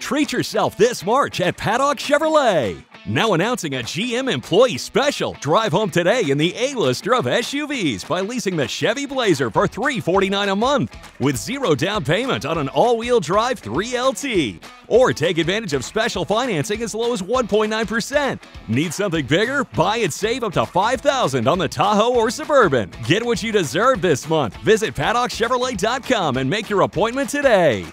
Treat yourself this March at Paddock Chevrolet. Now announcing a GM employee special. Drive home today in the A-lister of SUVs by leasing the Chevy Blazer for $349 a month with zero down payment on an all-wheel drive 3LT. Or take advantage of special financing as low as 1.9%. Need something bigger? Buy and save up to $5,000 on the Tahoe or Suburban. Get what you deserve this month. Visit paddockchevrolet.com and make your appointment today.